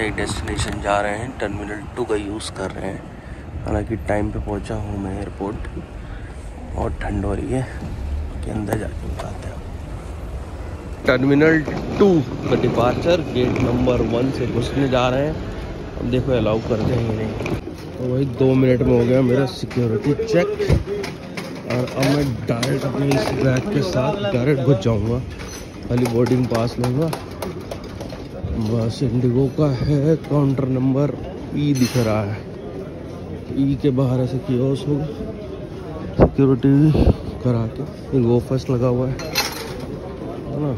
नए डेस्टिनेशन जा रहे हैं टर्मिनल टू का यूज़ कर रहे हैं। हालाँकि टाइम पे पहुँचा हूँ मैं एयरपोर्ट और ठंड हो रही है कि अंदर जाके बताते हैं। टर्मिनल टू का डिपार्चर गेट नंबर वन से घुसने जा रहे हैं। अब देखो अलाउ करते हैं नहीं। तो वही दो मिनट में हो गया मेरा सिक्योरिटी चेक और अब मैं डायरेक्ट अपने इस बैग के साथ डायरेक्ट घुस जाऊँगा। खाली बोर्डिंग पास लूँगा। बस इंडिगो का है काउंटर नंबर ई दिख रहा है। ई के बाहर ऐसे कियोस होगा सिक्योरिटी करा के इंगो फ़र्स्ट लगा हुआ है। ना?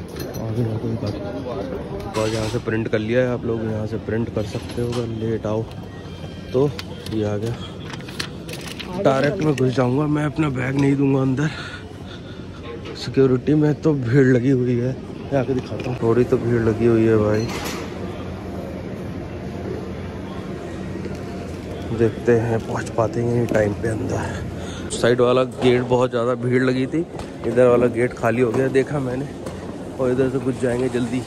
आगे जाकर दिखाते और यहाँ से प्रिंट कर लिया है आप लोग, यहाँ से प्रिंट कर सकते हो, अगर लेट आओ तो। ये आ गया। डायरेक्ट में घुस जाऊँगा, मैं अपना बैग नहीं दूँगा अंदर। सिक्योरिटी में तो भीड़ लगी हुई है। आके दिखाता हूँ। थोड़ी तो भीड़ लगी हुई है भाई। देखते हैं पहुँच पाते हैं नहीं टाइम पे अंदर। साइड वाला गेट बहुत ज़्यादा भीड़ लगी थी। इधर वाला गेट खाली हो गया देखा मैंने। और इधर से कुछ जाएँगे जल्दी।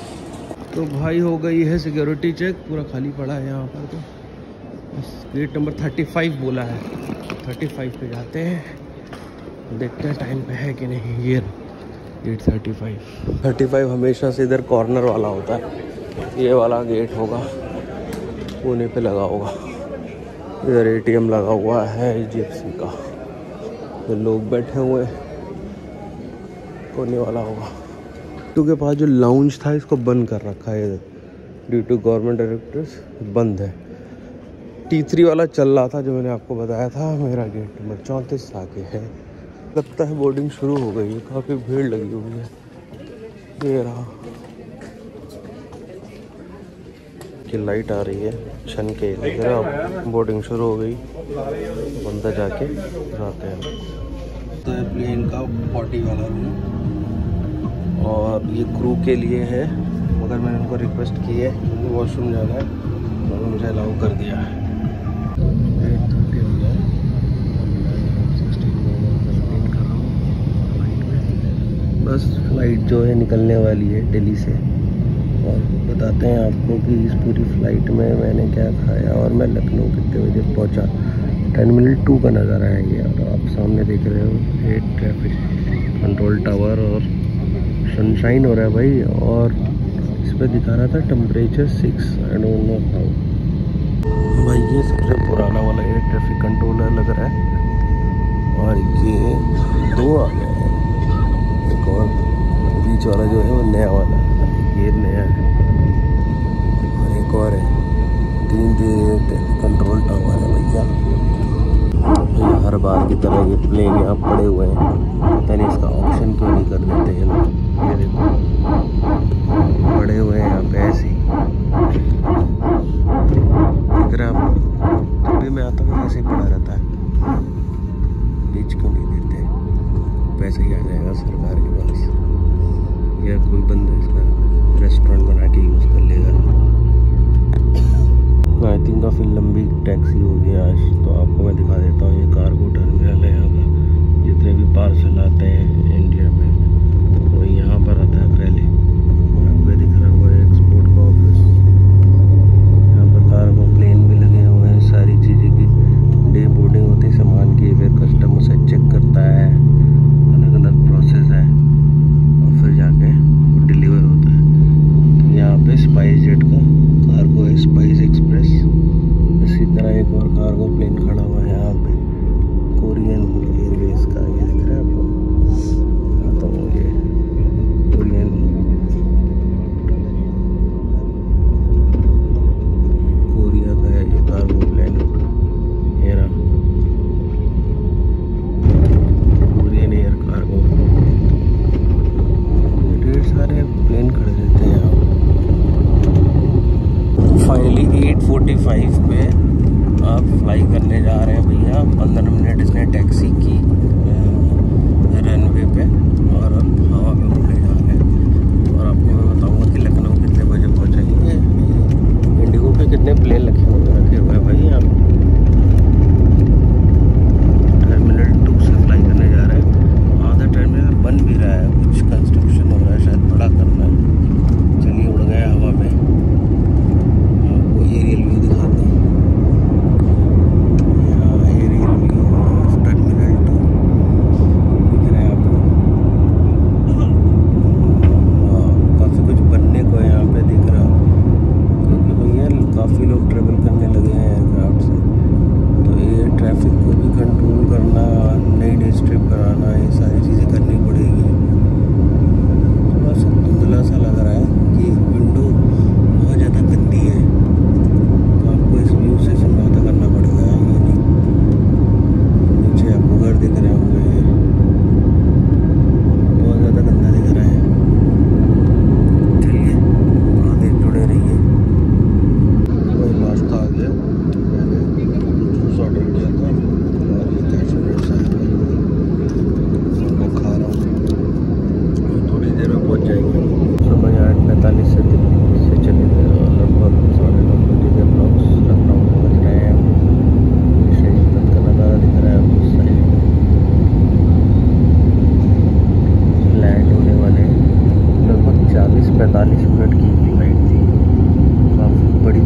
तो भाई हो गई है सिक्योरिटी चेक पूरा खाली पड़ा है यहाँ पर तो। गेट नंबर थर्टी फाइव बोला है। थर्टी फाइव पे जाते हैं। देखते हैं टाइम पे है कि नहीं ये gate thirty five thirty five हमेशा से इधर कॉर्नर वाला होता है। ये वाला गेट होगा कोने पे लगा होगा। इधर एटीएम लगा हुआ है एच का। तो लोग बैठे हुए कोने वाला होगा। टू के पास जो लाउंज था, इसको बंद कर रखा है ड्यू टू गवर्नमेंट डायरेक्टर्स बंद है। टी थ्री वाला चल रहा था जो मैंने आपको बताया था, मेरा गेट नंबर चौंतीस आगे है। लगता है बोर्डिंग शुरू हो गई है, काफ़ी भीड़ लगी हुई है। ये रहा। की लाइट आ रही है छन के इधर बोर्डिंग शुरू हो गई। अंदर जाके जाते हैं। तो प्लेन का पॉटी वाला रूम और ये क्रू के लिए है। मगर मैंने उनको रिक्वेस्ट की है क्योंकि वॉशरूम जाना है तो मुझे अलाउ कर दिया है। बस फ़्लाइट जो है निकलने वाली है दिल्ली से। बताते हैं आपको कि इस पूरी फ़्लाइट में मैंने क्या खाया और मैं लखनऊ कितने बजे पहुँचा। टर्मिनल टू का नज़ारा है ये, और आप सामने देख रहे हो, एक ट्रैफ़िक कंट्रोल टावर और सनशाइन हो रहा है भाई, और इस पर दिखा रहा था temperature six I don't know how भाई ये सबसे पुराना वाला एयर ट्रैफ़िक कंट्रोलर लग रहा है, और ये दो आ गए हैं। एक और, बीच वाला जो है वो नया वाला। की तरह ये प्लेन यहाँ पड़े हुए हैं। पता नहीं इसका ऑप्शन क्यों नहीं कर देते हैं लोग? ये देखो। पड़े हुए हैं यहाँ पे ऐसे दिख मैं आता हूँ, ऐसे ही पड़ा रहता है। बीच क्यों नहीं देते? पैसे ही आ जाएगा सरकार के पास। या कोई बंदा इसका रेस्टोरेंट बना के यूज़ कर लेगा। आई थिंक काफ़ी लंबी टैक्सी होगी आज तो आपको मैं दिखा देता हूँ, ये कार्गो टर्मिनल है यहाँ का जितने भी पार्सल आते हैं इंडिया फ्लाई करने जा रहे हैं भैया। पंद्रह मिनट इसने टैक्सी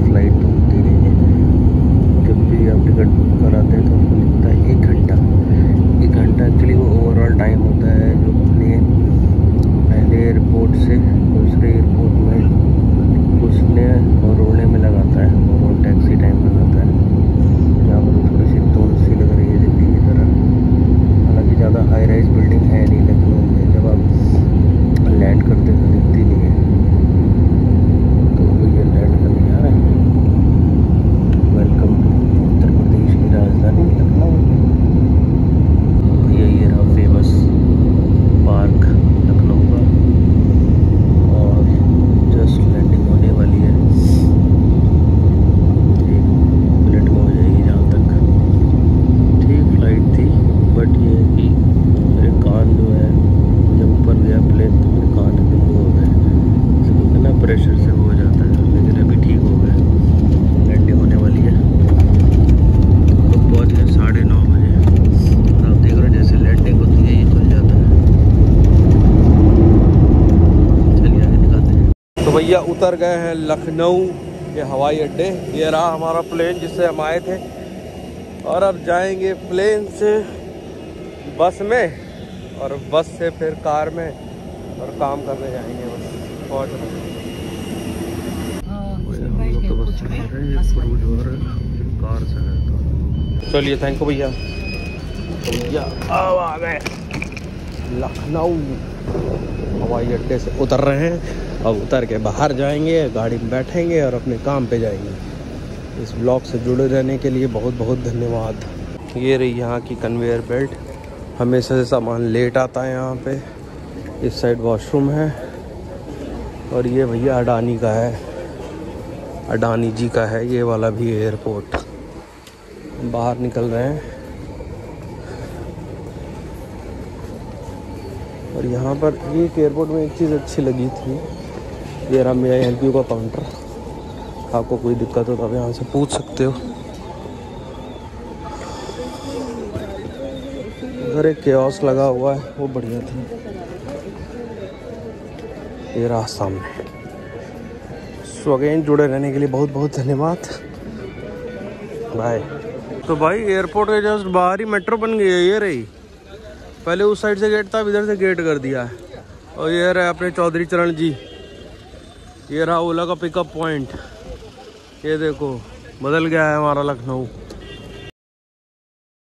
light बट ये है कि मेरे कान जो है जब ऊपर गया प्लेन तो मेरे कान एकदम वो हो गए। जैसे हैं ना प्रेशर से वो हो जाता है। लेकिन अभी ठीक हो गए। लैंडिंग होने वाली है। तो पहुँच गए साढ़े नौ बजे। आप देख रहे हो जैसे लैंडिंग होती है ये खुल जाता है। चलिए आगे दिखाते हैं। तो भैया उतर गए हैं लखनऊ के हवाई अड्डे। ये रहा हमारा प्लेन जिससे हम आए थे। और अब जाएँगे प्लेन से। बस में और बस से फिर कार में और काम करने जाएँगे बस पहुँच रहे हैं तो रहे चलिए थैंक यू भैया। भैया अब आ गए लखनऊ। हवाई अड्डे से उतर रहे हैं। अब उतर के बाहर जाएँगे गाड़ी में बैठेंगे और अपने काम पे जाएँगे। इस ब्लॉग से जुड़े रहने के लिए बहुत बहुत धन्यवाद। ये रही यहाँ की कन्वेयर बेल्ट हमेशा से सामान लेट आता है यहाँ पे। इस साइड वॉशरूम है। और ये भैया अडानी का है। अडानी जी का है ये वाला भी एयरपोर्ट। बाहर निकल रहे हैं। और यहाँ पर एक एयरपोर्ट में एक चीज़ अच्छी लगी थी। ये रहा मेरा एल का काउंटर। आपको कोई दिक्कत हो तो आप यहाँ से पूछ सकते हो। उधर एक केओस लगा हुआ है। वो बढ़िया था। ये रहा सामने। सो अगेन जुड़े रहने के लिए बहुत बहुत धन्यवाद। बाय तो भाई एयरपोर्ट के जस्ट बाहर ही मेट्रो बन गई है, ये रही। पहले उस साइड से गेट था, अब इधर से गेट कर दिया है। और ये रहा अपने चौधरी चरण जी। ये रहा ओला का पिकअप पॉइंट ये देखो, बदल गया है हमारा लखनऊ।